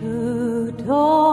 To dawn.